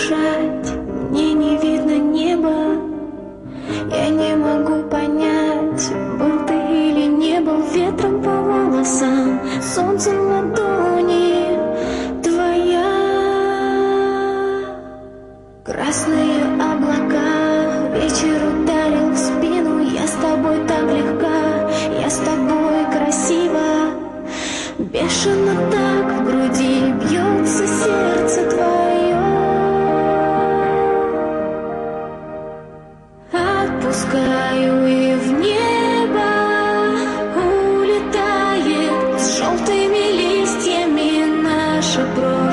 дышать, мне не видно неба. Я не могу понять, был ты или не был ветром по волосам, солнцем в ладони твоя. Красные облака, вечер ударил в спину, я с тобой так легка, я с тобой красиво. Бешено так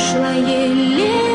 прошлое лето